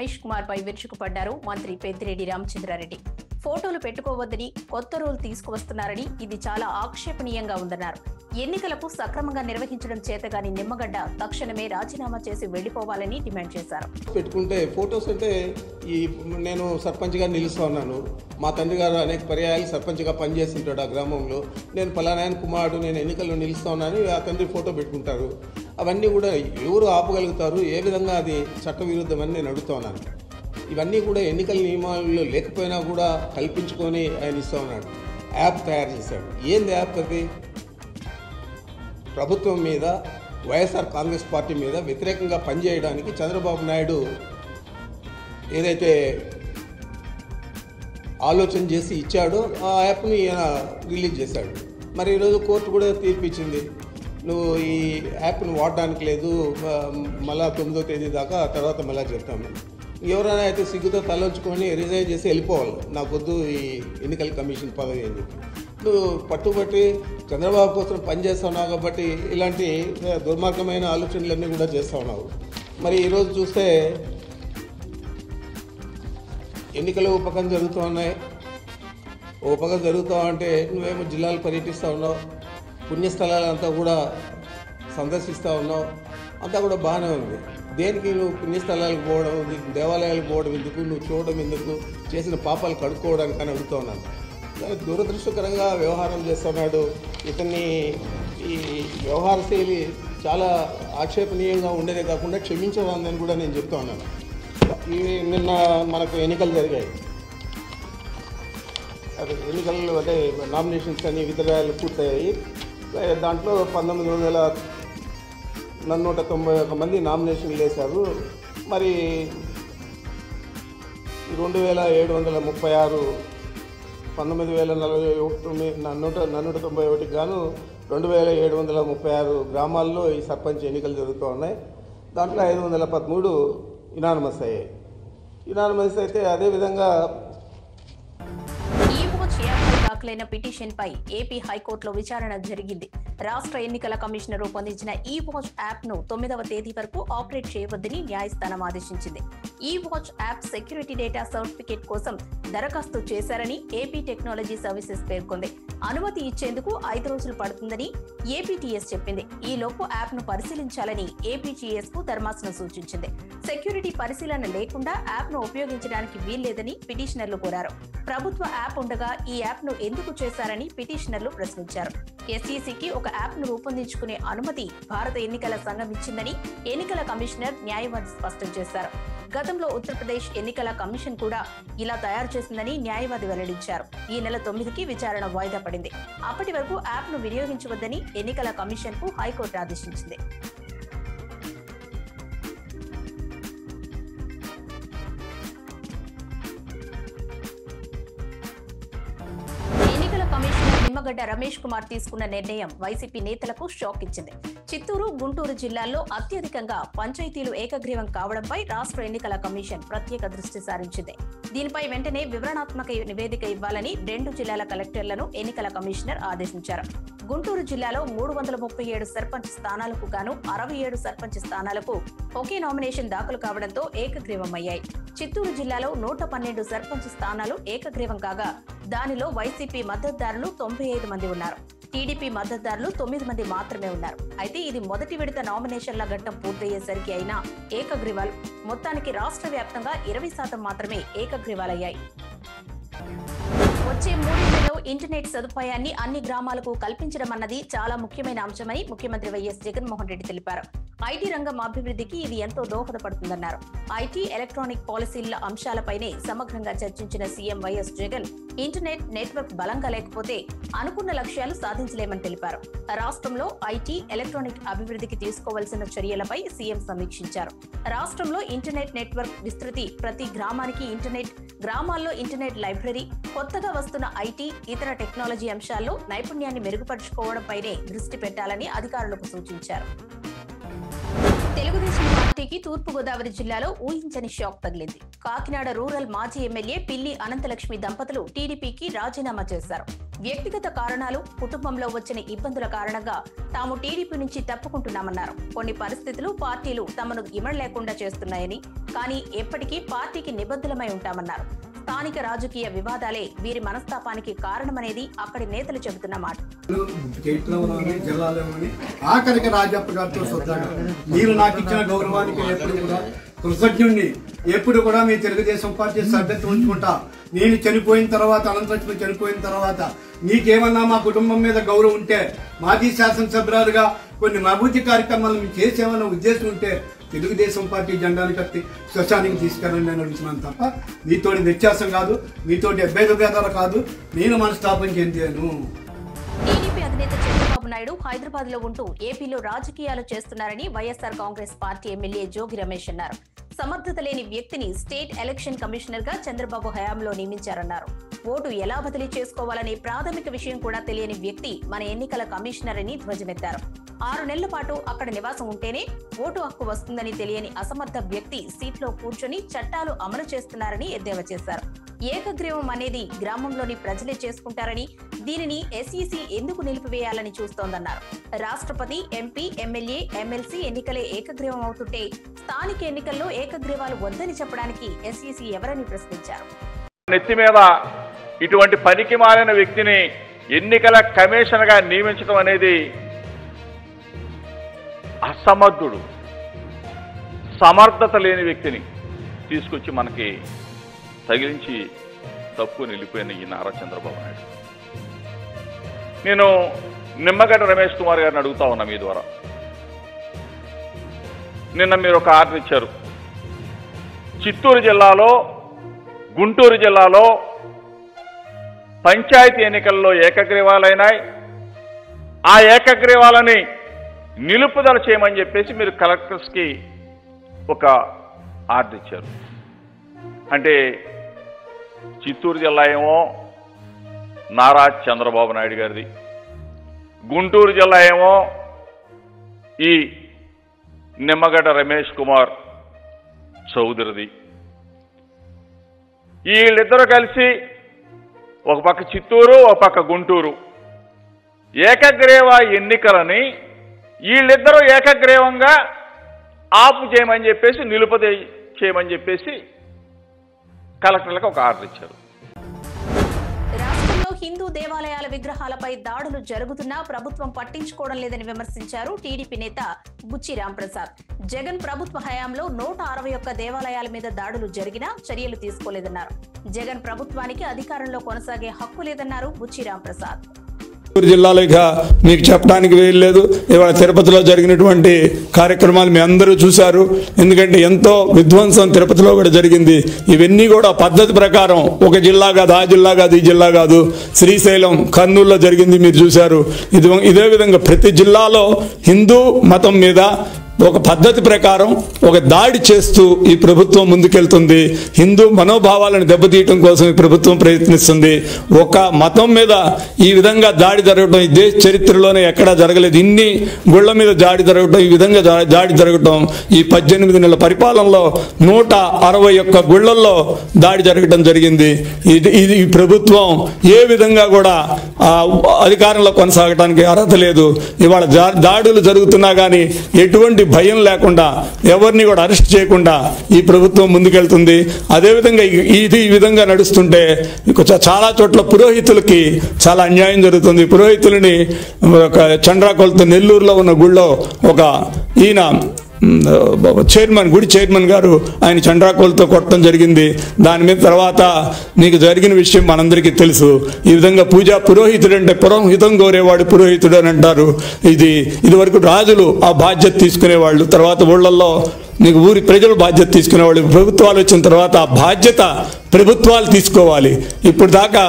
రమేష్ కుమార్ పై విరుచుకుపడ్డారు మంత్రి పెద్దిరెడ్డి రామచంద్రారెడ్డి. ఫోటోలు పెట్టుకోవద్దని కొత్త రూల్ తీసుకువస్తున్నారని ఇది చాలా ఆక్షేపణీయంగా ఉందన్నారు. ఎన్నికలకు సక్రమంగా నిర్వహించడం చేతగాని నిమ్మగడ్డ తక్షణమే రాజీనామా చేసి వెళ్ళిపోవాలని డిమాండ్ చేశారు. పెట్టుకుంటే ఫొటోస్ అంటే ఈ నేను సర్పంచ్గా నిలుస్తా ఉన్నాను. మా తండ్రి గారు అనేక పర్యాయాలు సర్పంచ్గా పనిచేస్తుంటాడు ఆ గ్రామంలో. నేను పలానాయన కుమారుడు నేను ఎన్నికల్లో నిలుస్తా ఉన్నాను ఆ తండ్రి ఫోటో పెట్టుకుంటారు. అవన్నీ కూడా ఎవరు ఆపగలుగుతారు? ఏ విధంగా అది చట్టవిరుద్ధమని నేను అడుగుతా ఉన్నాను. ఇవన్నీ కూడా ఎన్నికల నియమాలలో లేకపోయినా కూడా కల్పించుకొని ఆయన ఇస్తూ ఉన్నాడు. యాప్ తయారు చేశాడు. ఏంది యాప్ అది? ప్రభుత్వం మీద వైఎస్ఆర్ కాంగ్రెస్ పార్టీ మీద వ్యతిరేకంగా పనిచేయడానికి చంద్రబాబు నాయుడు ఏదైతే ఆలోచన చేసి ఇచ్చాడో ఆ యాప్ని ఈయన రిలీజ్ చేశాడు. మరి ఈరోజు కోర్టు కూడా తీర్పు ఇచ్చింది నువ్వు ఈ యాప్ను వాడడానికి లేదు మళ్ళా తొమ్మిదో తేదీ దాకా తర్వాత మళ్ళా చెప్తాము ఎవరైనా అయితే సిగ్గుతో తలొచ్చుకొని రిజైన్ చేసి వెళ్ళిపోవాలి. నాకొద్దు ఈ ఎన్నికల కమిషన్ పదవి అని చెప్పి. నువ్వు పట్టుబట్టి చంద్రబాబు కోసం పనిచేస్తున్నావు కాబట్టి ఇలాంటి దుర్మార్గమైన ఆలోచనలన్నీ కూడా చేస్తూ ఉన్నావు. మరి ఈరోజు చూస్తే ఎన్నికలు ఉపకం జరుగుతూ ఉన్నాయి. ఓ జరుగుతావు జరుగుతూ ఉంటే నువ్వేమో జిల్లాలు పర్యటిస్తూ ఉన్నావు. పుణ్యస్థలాలంతా కూడా సందర్శిస్తూ ఉన్నావు అంతా కూడా బాగానే ఉంది. దేనికి నువ్వు పుణ్యస్థలాలకు పోవడం దేవాలయాలకు పోవడం ఎందుకు నువ్వు చూడడం ఎందుకు చేసిన పాపాలు కడుక్కోవడానికి అని అడుగుతూ ఉన్నాను. కానీ దురదృష్టకరంగా వ్యవహారం చేస్తున్నాడు. ఇతన్ని ఈ వ్యవహార శైలి చాలా ఆక్షేపణీయంగా ఉండేదే కాకుండా క్షమించవాలని కూడా నేను చెప్తా ఉన్నాను. ఇవి నిన్న మనకు ఎన్నికలు జరిగాయి. అదే ఎన్నికల్లో అంటే నామినేషన్స్ అని వితరాలు పూర్తయ్యాయి. దాంట్లో పంతొమ్మిది వందల నూట తొంభై ఒక మంది నామినేషన్లు వేశారు. మరి రెండు వేల ఏడు వందల ముప్పై ఆరు పంతొమ్మిది వేల నలభై ఒకటి నూట నూట తొంభై ఒకటికి గాను రెండు వేల ఏడు వందల ముప్పై ఆరు గ్రామాల్లో ఈ సర్పంచ్ ఎన్నికలు జరుగుతూ ఉన్నాయి. దాంట్లో ఐదు వందల పదమూడు ఇనానమస్ అయ్యాయి. ఇనానమస్ అయితే అదేవిధంగా దాఖలైన పిటిషన్ పై ఏపీ హైకోర్టులో విచారణ జరిగింది. రాష్ట్ర ఎన్నికల కమిషనర్ రూపొందించిన ఈ వాచ్ యాప్ను తొమ్మిదవ తేదీ వరకు ఆపరేట్ చేయవద్దని న్యాయస్థానం ఆదేశించింది. ఈ watch app security data certificate కోసం దరఖాస్తు చేశారని ఏపీ టెక్నాలజీ సర్వీసెస్ పేర్కొంది. అనుమతి ఇచ్చేందుకు ఐదు రోజులు పడుతుందని ఏపీటీఎస్ చెప్పింది. ఈ లోపు యాప్ను పరిశీలించాలని ఏపీటీఎస్కు ధర్మాసనం సూచించింది. సెక్యూరిటీ పరిశీలన లేకుండా యాప్ను ఉపయోగించడానికి వీల్లేదని పిటిషనర్లు కోరారు. ప్రభుత్వ యాప్ ఉండగా ఈ యాప్ను ఎందుకు చేశారని పిటిషనర్లు ప్రశ్నించారు. ఎస్ఈసికి ఒక యాప్ను రూపొందించుకునే అనుమతి భారత ఎన్నికల సంఘం ఇచ్చిందని ఎన్నికల కమిషనర్ న్యాయవాది స్పష్టం చేశారు. గతంలో ఉత్తరప్రదేశ్ ఎన్నికల కమిషన్ కూడా ఇలా తయారు చేసిందని న్యాయవాది వెల్లడించారు. ఈ నెల తొమ్మిదికి విచారణ వాయిదా పడింది. అప్పటి వరకు యాప్ను వినియోగించవద్దని ఎన్నికల కమిషన్కు హైకోర్టు ఆదేశించింది. కమిషనర్ రమేష్ కుమార్ తీసుకున్న నిర్ణయం వైసీపీ నేతలకు షాక్ ఇచ్చింది. చిత్తూరు గుంటూరు జిల్లాల్లో అత్యధికంగా పంచాయతీలు ఏకగ్రీవం కావడంపై రాష్ట్ర ఎన్నికల కమిషన్ ప్రత్యేక దృష్టి సారించింది. దీనిపై వెంటనే వివరణాత్మక నివేదిక ఇవ్వాలని రెండు జిల్లాల కలెక్టర్లను ఎన్నికల కమిషనర్ ఆదేశించారు. గుంటూరు జిల్లాలో మూడు వందల ముప్పై ఏడు సర్పంచ్ స్థానాలకు గాను అరవై ఏడు సర్పంచ్ స్థానాలకు ఒకే నామినేషన్ దాఖలు కావడంతో ఏకగ్రీవమయ్యాయి. చిత్తూరు జిల్లాలో నూట పన్నెండు సర్పంచ్ స్థానాలు ఏకగ్రీవం కాగా దానిలో వైసీపీ మద్దతుదారులు తొంభై ఐదు మంది ఉన్నారు. టీడీపీ మద్దతుదారులు తొమ్మిది మంది మాత్రమే ఉన్నారు. అయితే ఇది మొదటి విడత నామినేషన్ల ఘట్టం పూర్తయ్యేసరికి అయినా ఏకగ్రీవాలు. మొత్తానికి రాష్ట్ర వ్యాప్తంగా ఇరవై శాతం మాత్రమే ఏకగ్రీవాలయ్యాయి. వచ్చే మూడేళ్ళలో ఇంటర్నెట్ సదుపాయాన్ని అన్ని గ్రామాలకు కల్పించడం అన్నది చాలా ముఖ్యమైన అంశమని ముఖ్యమంత్రి వైఎస్ జగన్మోహన్ రెడ్డి తెలిపారు. ఐటీ రంగం అభివృద్ధికి ఇది ఎంతో దోహదపడుతుందన్నారు. ఐటీ ఎలక్ట్రానిక్ పాలసీల అంశాలపైనే సమగ్రంగా చర్చించిన CM YS Jagan internet network బలంగా లేకపోతే అనుకున్న లక్ష్యాలు సాధించలేమని తెలిపారు. రాష్ట్రంలో ఐటీ ఎలక్ట్రానిక్ అభివృద్ధికి తీసుకోవాల్సిన చర్యలపై సీఎం సమీక్షించారు. రాష్ట్రంలో ఇంటర్నెట్ నెట్వర్క్ విస్తృతి ప్రతి గ్రామానికి ఇంటర్నెట్ గ్రామాల్లో ఇంటర్నెట్ లైబ్రరీ కొత్తగా వస్తున్న ఐటీ ఇతర టెక్నాలజీ అంశాల్లో నైపుణ్యాన్ని మెరుగుపరుచుకోవడంపైనే దృష్టి పెట్టాలని అధికారులకు సూచించారు. తెలుగుదేశం పార్టీకి తూర్పుగోదావరి జిల్లాలో ఊహించని షాక్ తగిలింది. కాకినాడ రూరల్ మాజీ ఎమ్మెల్యే పిల్లి అనంతలక్ష్మి దంపతులు టీడీపీకి రాజీనామా చేశారు. వ్యక్తిగత కారణాలు కుటుంబంలో వచ్చిన ఇబ్బందుల కారణంగా తాము టీడీపీ నుంచి తప్పుకుంటున్నామన్నారు. కొన్ని పరిస్థితులు పార్టీలు తమను ఇమడలేకుండా చేస్తున్నాయని కానీ ఎప్పటికీ పార్టీకి నిబద్ధులమై ఉంటామన్నారు. స్థానిక రాజకీయ వివాదాలే వీరి మనస్తాపానికి కారణమనేది అక్కడి నేతలు చెబుతున్న మాట. ఆఖరికి రాజప్ప గారితో మీరు నాకు ఇచ్చిన గౌరవానికి ఎప్పుడు కూడా కృతజ్ఞుణ్ణి. ఎప్పుడు కూడా మీ తెలుగుదేశం పార్టీ సభ్యత్వం ఉంచుకుంటా. నేను చనిపోయిన తర్వాత అనంతరం చనిపోయిన తర్వాత మీకేమన్నా మా కుటుంబం మీద గౌరవం ఉంటే మాజీ శాసనసభ్యురాలుగా కొన్ని అభివృద్ధి కార్యక్రమాలు మేము చేసేమన్న ఉద్దేశం ఉంటే తెలుగుదేశం పార్టీ జెండాను కట్టి శ్మశానికి తీసుకెళ్ళండి నేను అడుగుతున్నాను తప్ప మీతోటి వ్యత్యాసం కాదు మీతోటి అభ్యర్థ భేదాలు కాదు నేను మనస్తాపం చెందాను. టీడీపీ అధినేత చంద్రబాబు నాయుడు హైదరాబాద్లో ఉంటూ ఏపీలో రాజకీయాలు చేస్తున్నారని YSR Congress party MLA Jogi Ramesh అన్నారు. సమర్థత లేని వ్యక్తిని స్టేట్ ఎలక్షన్ కమిషనర్గా చంద్రబాబు హయాంలో నియమించారన్నారు. ఓటు ఎలా బదిలీ చేసుకోవాలనే ప్రాథమిక విషయం కూడా తెలియని వ్యక్తి మన ఎన్నికల కమిషనర్ అని ధ్వజమెత్తారు. ఆరు నెలల పాటు అక్కడ నివాసం ఉంటేనే ఓటు హక్కు వస్తుందని తెలియని అసమర్థ వ్యక్తి సీట్లో కూర్చొని చట్టాలు అమలు చేస్తున్నారని ఎద్దేవా చేశారు. ఏకగ్రీవం అనేది గ్రామంలోని ప్రజలే చేసుకుంటారని దీనిని ఎస్ఈసి ఎందుకు నిలిపివేయాలని చూస్తోందన్నారు. రాష్ట్రపతి ఎంపీ ఎమ్మెల్యే ఎమ్మెల్సీ ఎన్నికలే ఏకగ్రీవం అవుతుంటే స్థానిక ఎన్నికల్లో ఏకగ్రీవాలు వద్దని చెప్పడానికి ఎస్ఈసి ఎవరని ప్రశ్నించారు. నెత్తి మీద ఇటువంటి పనికి మారిన వ్యక్తిని ఎన్నికల కమిషన్గా నియమించడం అనేది అసమర్థుడు సమర్థత లేని వ్యక్తిని తీసుకొచ్చి మనకి తగిలించి తప్పు నిలిపోయిన ఈ నారా చంద్రబాబు నాయుడు. నేను నిమ్మగడ్డ రమేష్ కుమార్ గారిని అడుగుతా ఉన్నా మీ ద్వారా. నిన్న మీరు ఒక ఆర్డర్ ఇచ్చారు. చిత్తూరు జిల్లాలో గుంటూరు జిల్లాలో పంచాయతీ ఎన్నికల్లో ఏకగ్రీవాలైనాయి. ఆ ఏకగ్రీవాలని నిలుపుదల చేయమని చెప్పేసి మీరు కలెక్టర్స్కి ఒక ఆర్డర్ ఇచ్చారు. అంటే చిత్తూరు జిల్లా ఏమో నారా చంద్రబాబు నాయుడు గారిది. గుంటూరు జిల్లా ఏమో ఈ నిమ్మగడ్డ రమేష్ కుమార్ చౌదరిది. వీళ్ళిద్దరూ కలిసి ఒక పక్క చిత్తూరు ఒక పక్క గుంటూరు. ఏకగ్రీవ ఎన్నికలని వీళ్ళిద్దరూ ఏకగ్రీవంగా ఆపు చేయమని చెప్పేసి నిలుపదే చేయమని చెప్పేసి కలెక్టర్లకు ఒక ఆర్డర్ ఇచ్చారు. రాష్ట్రంలో హిందూ దేవాలయాల విగ్రహాలపై దాడులు జరుగుతున్నా ప్రభుత్వం పట్టించుకోవడం లేదని విమర్శించారు టీడీపీ నేత బుచ్చి రాంప్రసాద్. జగన్ ప్రభుత్వ హయాంలో నూట అరవై ఒక్క దేవాలయాల మీద దాడులు జరిగినా చర్యలు తీసుకోలేదన్నారు. జగన్ ప్రభుత్వానికి అధికారంలో కొనసాగే హక్కు లేదన్నారు బుచ్చి రాంప్రసాద్. చిత్తూరు జిల్లాలో ఇక మీకు చెప్పడానికి వేయలేదు ఇవాళ తిరుపతిలో జరిగినటువంటి కార్యక్రమాలు మీ అందరూ చూశారు. ఎందుకంటే ఎంతో విధ్వంసం తిరుపతిలో కూడా జరిగింది. ఇవన్నీ కూడా పద్ధతి ప్రకారం ఒక జిల్లా కాదు ఆ జిల్లా కాదు ఈ జిల్లా కాదు శ్రీశైలం కర్నూలులో జరిగింది మీరు చూశారు. ఇది ఇదే విధంగా ప్రతి జిల్లాలో హిందూ మతం మీద ఒక పద్ధతి ప్రకారం ఒక దాడి చేస్తూ ఈ ప్రభుత్వం ముందుకెళ్తుంది. హిందూ మనోభావాలను దెబ్బతీయటం కోసం ఈ ప్రభుత్వం ప్రయత్నిస్తుంది. ఒక మతం మీద ఈ విధంగా దాడి జరగడం ఈ దేశ చరిత్రలోనే ఎక్కడా జరగలేదు. ఇన్ని గుళ్ళ మీద దాడి జరగడం ఈ విధంగా దాడి జరగడం ఈ పద్దెనిమిది నెలల పరిపాలనలో నూట అరవై ఒక్క గుళ్ళల్లో దాడి జరగడం జరిగింది. ఇది ఇది ఈ ప్రభుత్వం ఏ విధంగా కూడా అధికారంలో కొనసాగడానికి అర్హత లేదు. ఇవాళ దాడులు జరుగుతున్నా కానీ ఎటువంటి భయం లేకుండా ఎవరిని కూడా అరెస్ట్ చేయకుండా ఈ ప్రభుత్వం ముందుకెళ్తుంది. అదేవిధంగా ఇది ఈ విధంగా నడుస్తుంటే చాలా చోట్ల పురోహితులకి చాలా అన్యాయం జరుగుతుంది. పురోహితులని ఒక చండ్రాకొలత నెల్లూరులో ఉన్న గుళ్ళో ఒక ఈయన చైర్మన్ గుడి చైర్మన్ గారు ఆయన చండ్రాకోలతో కొట్టడం జరిగింది. దాని మీద తర్వాత నీకు జరిగిన విషయం మనందరికీ తెలుసు. ఈ విధంగా పూజా పురోహితుడు అంటే పురోహితం కోరేవాడు పురోహితుడు అని అంటారు. ఇది ఇదివరకు రాజులు ఆ బాధ్యత తీసుకునేవాళ్ళు. తర్వాత ఊళ్ళల్లో నీకు ఊరి ప్రజలు బాధ్యత తీసుకునేవాళ్ళు. ప్రభుత్వాలు వచ్చిన తర్వాత ఆ బాధ్యత ప్రభుత్వాలు తీసుకోవాలి. ఇప్పుడు దాకా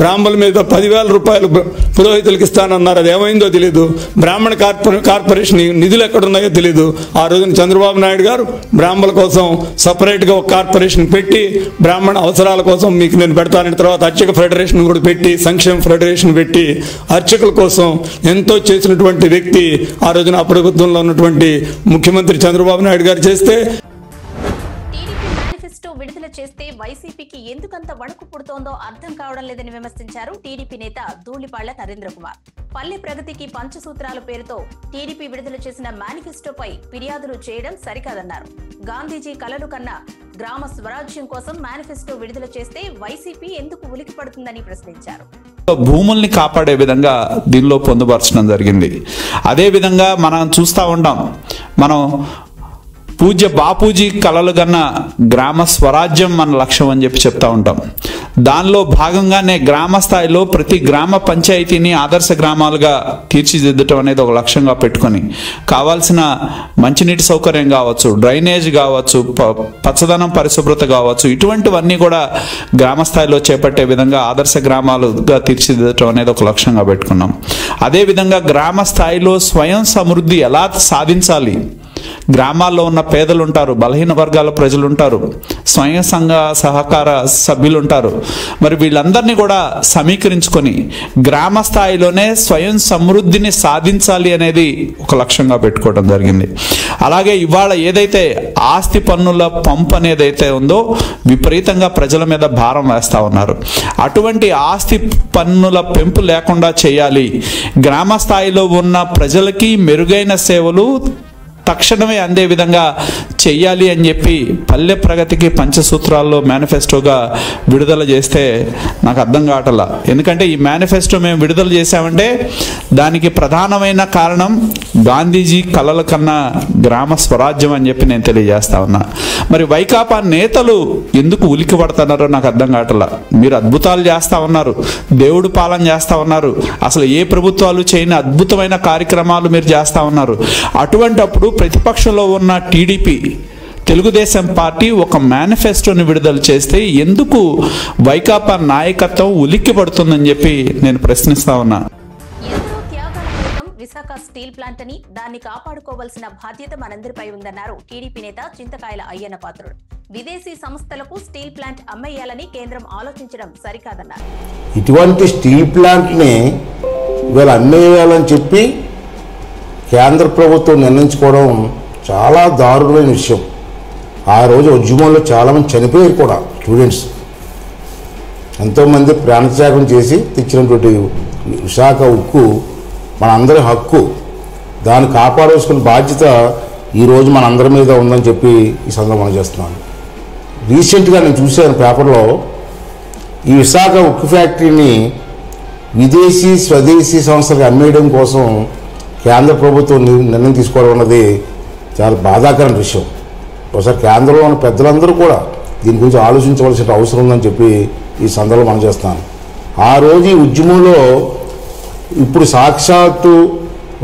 బ్రాహ్మణుల మీద పదివేల రూపాయలు పురోహితులకు ఇస్తానన్నారు. అది ఏమైందో తెలియదు బ్రాహ్మణ కార్పొరే కార్పొరేషన్ నిధులు ఎక్కడున్నాయో తెలియదు ఆ రోజున చంద్రబాబు నాయుడు గారు బ్రాహ్మణుల కోసం సపరేట్గా ఒక కార్పొరేషన్ పెట్టి బ్రాహ్మణ అవసరాల కోసం మీకు నేను పెడతానని తర్వాత అర్చక ఫెడరేషన్ కూడా పెట్టి సంక్షేమ ఫెడరేషన్ పెట్టి అర్చకుల కోసం ఎంతో చేసినటువంటి వ్యక్తి ఆ రోజున ఆ ప్రభుత్వంలో ఉన్నటువంటి ముఖ్యమంత్రి చంద్రబాబు నాయుడు గారు చేస్తే విడుదల చేస్తే వైసీపీకి ఎందుకంత వణుకు పుడుతోందో అర్థం కావడం లేదని విమర్శించారు టీడీపీ నేత ధూళిపాళ్ళ నరేంద్ర కుమార్ పల్లె ప్రగతికి పంచసూత్రాల పేరుతో టీడీపీ విడుదల చేసిన మేనిఫెస్టోపై ఫిర్యాదులు చేయడం సరికాదన్నారు. గాంధీజీ కలలు కన్నా గ్రామ స్వరాజ్యం కోసం మేనిఫెస్టో విడుదల చేస్తే వైసీపీ ఎందుకు ఉలికి పడుతుందని ప్రశ్నించారు. భూముల్ని కాపాడే విధంగా దీనిలో పొందుపరచడం జరిగింది. అదే విధంగా మనం చూస్తూ ఉంటాం మనం పూజ్య బాపూజీ కలలు కన్నా గ్రామ స్వరాజ్యం మన లక్ష్యం అని చెప్పి చెప్తా ఉంటాం. దానిలో భాగంగానే గ్రామ స్థాయిలో ప్రతి గ్రామ పంచాయతీని ఆదర్శ గ్రామాలుగా తీర్చిదిద్దటం అనేది ఒక లక్ష్యంగా పెట్టుకొని కావాల్సిన మంచినీటి సౌకర్యం కావచ్చు డ్రైనేజ్ కావచ్చు ప- పచ్చదనం పరిశుభ్రత కావచ్చు ఇటువంటివన్నీ కూడా గ్రామ స్థాయిలో చేపట్టే విధంగా ఆదర్శ గ్రామాలుగా తీర్చిదిద్దటం అనేది ఒక లక్ష్యంగా పెట్టుకున్నాం. అదేవిధంగా గ్రామ స్థాయిలో స్వయం సమృద్ధి ఎలా సాధించాలి గ్రామాల్లో ఉన్న పేదలు ఉంటారు బలహీన వర్గాల ప్రజలు ఉంటారు స్వయం సంఘ సహకార సభ్యులు ఉంటారు మరి వీళ్ళందరినీ కూడా సమీకరించుకొని గ్రామ స్థాయిలోనే స్వయం సమృద్ధిని సాధించాలి అనేది ఒక లక్ష్యంగా పెట్టుకోవడం జరిగింది. అలాగే ఇవాళ ఏదైతే ఆస్తి పన్నుల పంపు అనేది అయితే ఉందో విపరీతంగా ప్రజల మీద భారం వేస్తా ఉన్నారు. అటువంటి ఆస్తి పన్నుల పెంపు లేకుండా చేయాలి. గ్రామ స్థాయిలో ఉన్న ప్రజలకి మెరుగైన సేవలు తక్షణమే అందే విధంగా చెయ్యాలి అని చెప్పి పల్లె ప్రగతికి పంచసూత్రాల్లో మేనిఫెస్టోగా విడుదల చేస్తే నాకు అర్థం కావటలా. ఎందుకంటే ఈ మేనిఫెస్టో మేము విడుదల చేశామంటే దానికి ప్రధానమైన కారణం గాంధీజీ కలల కన్నా గ్రామ స్వరాజ్యం అని చెప్పి నేను తెలియజేస్తా ఉన్నా. మరి వైకాపా నేతలు ఎందుకు ఉలికి పడుతున్నారో నాకు అర్థం కావటలా. మీరు అద్భుతాలు చేస్తా ఉన్నారు దేవుడు పాలన చేస్తా ఉన్నారు అసలు ఏ ప్రభుత్వాలు చేయని అద్భుతమైన కార్యక్రమాలు మీరు చేస్తా ఉన్నారు. అటువంటప్పుడు ప్రతిపక్షంలో ఉన్న టీడీపీ తెలుగుదేశం పార్టీ ఒక మేనిఫెస్టోని విడుదల చేస్తే ఎందుకు వైకాపా నాయకత్వం ఉలిక్కి పడుతుందని చెప్పి నేను ప్రశ్నిస్తా ఉన్నా. విశాఖ స్టీల్ ప్లాంట్ అని దాన్ని కాపాడుకోవాల్సిన బాధ్యత మనందరిపై ఉందన్నారు టీడీపీ నేత చింతకాయల అయ్యన్న పాత్రుడు. విదేశీ సంస్థలకు స్టీల్ ప్లాంట్ అమ్మేయాలని కేంద్రం ఆలోచించడం సరికాదన్నారు. ఇటువంటి స్టీల్ ప్లాంట్ని ఇవాళ అమ్మేయాలని చెప్పి కేంద్ర ప్రభుత్వం నిర్ణయించుకోవడం చాలా దారుణమైన విషయం. ఆ రోజు ఉద్యమంలో చాలామంది చనిపోయారు కూడా స్టూడెంట్స్. ఎంతోమంది ప్రాణత్యాగం చేసి తెచ్చినటువంటి విశాఖ ఉక్కు మనందరి హక్కు. దాన్ని కాపాడవలసిన బాధ్యత ఈరోజు మనందరి మీద ఉందని చెప్పి ఈ సందర్భంగా చేస్తున్నాను రీసెంట్గా నేను చూశాను పేపర్లో ఈ విశాఖ ఉక్కు ఫ్యాక్టరీని విదేశీ స్వదేశీ సంస్థలకు అమ్మేయడం కోసం కేంద్ర ప్రభుత్వం ని- నిర్ణయం తీసుకోవడం అన్నది చాలా బాధాకరమైన విషయం. ఒకసారి కేంద్రంలో ఉన్న పెద్దలందరూ కూడా దీని గురించి ఆలోచించవలసిన అవసరం ఉందని చెప్పి ఈ సందర్భంలో మనం చేస్తాను ఆ రోజు ఈ ఉద్యమంలో ఇప్పుడు సాక్షాత్తు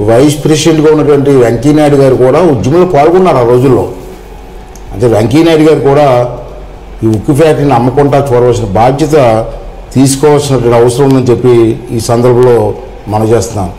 వైస్ ప్రెసిడెంట్గా ఉన్నటువంటి వెంకయ్యనాయుడు గారు కూడా ఉద్యమంలో పాల్గొన్నారు ఆ రోజుల్లో. అంటే వెంకయ్యనాయుడు గారు కూడా ఈ ఉక్కు ఫ్యాక్టరీని అమ్మకుండా చూడవలసిన బాధ్యత తీసుకోవాల్సినటువంటి అవసరం ఉందని చెప్పి ఈ సందర్భంలో మనం చేస్తున్నాను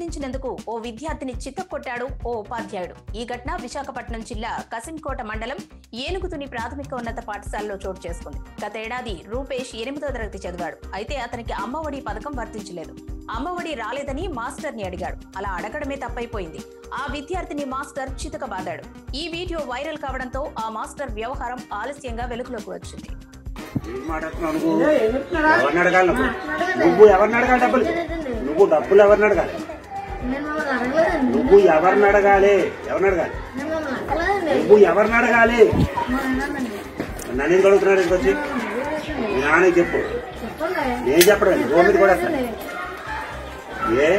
ప్రశ్నించినందుకు ఓ విద్యార్థిని చిత్తకొట్టాడు ఓ ఉపాధ్యాయుడు. ఈ ఘటన విశాఖపట్నం జిల్లా కసింకోట మండలం ఏనుగుతుని ప్రాథమిక ఉన్నత పాఠశాలలో చోటు చేసుకుంది. గత ఏడాది రూపేష్ ఎనిమిదో తరగతి చదివాడు. అయితే అతనికి అమ్మఒడి పథకం వర్తించలేదు. అమ్మఒడి రాలేదని మాస్టర్ని అడిగాడు. అలా అడగడమే తప్పైపోయింది. ఆ విద్యార్థిని మాస్టర్ చితకబాదాడు. ఈ వీడియో వైరల్ కావడంతో ఆ మాస్టర్ వ్యవహారం ఆలస్యంగా వెలుగులోకి వచ్చింది. నువ్వు ఎవరిని అడగాలి డబ్బులు? నువ్వు డబ్బులు ఎవరిని అడగాలి? నువ్వు ఎవరిని అడగాలి? ఎవరిని అడగాలి? నువ్వు ఎవరిని అడగాలి? నన్ను ఎందుకు అడుగుతున్నాడు వచ్చి మీ నాన్నకి చెప్పు. నేను చెప్పడం ఏంటి? ఓ మీద కూడా. ఏ?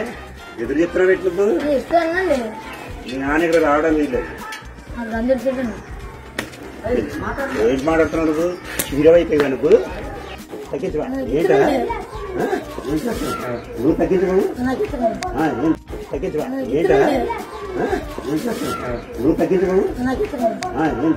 ఎదురు చెప్తున్నావు ఎట్లు నాన్న ఇక్కడ రావడం లేదు ఏంటి మాట్లాడుతున్నావు నువ్వు? హీరో అయిపోయావా నువ్వు తగ్గించవా? ఏంటా? నువ్వు తగ్గించవు? ఆ, ఏం?